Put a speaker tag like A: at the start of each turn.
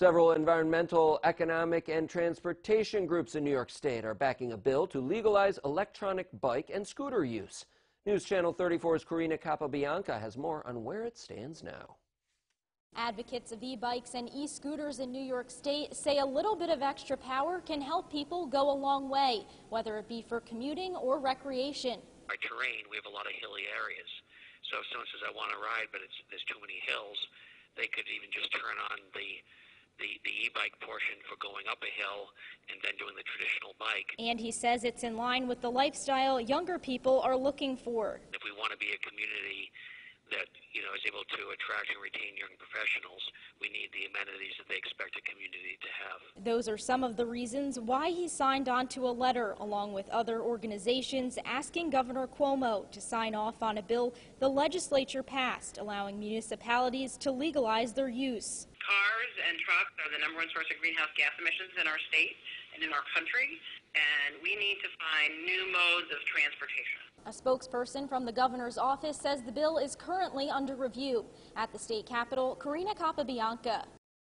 A: Several environmental, economic, and transportation groups in New York State are backing a bill to legalize electronic bike and scooter use. News Channel 34's Karina Capabianca has more on where it stands now.
B: Advocates of e-bikes and e-scooters in New York State say a little bit of extra power can help people go a long way, whether it be for commuting or recreation.
C: Our terrain, we have a lot of hilly areas. So if someone says, I want to ride, but there's too many hills, they could even just turn on the the, the e-bike portion for going up a hill and then doing the traditional bike.
B: And he says it's in line with the lifestyle younger people are looking for.
C: If we want to be a community that you know is able to attract and retain young professionals, we need the amenities that they expect a community to have.
B: Those are some of the reasons why he signed on to a letter along with other organizations asking Governor Cuomo to sign off on a bill the legislature passed allowing municipalities to legalize their use
D: cars and trucks are the number one source of greenhouse gas emissions in our state and in our country, and we need to find new modes of transportation.
B: A spokesperson from the governor's office says the bill is currently under review. At the state capitol, Karina Capabianca,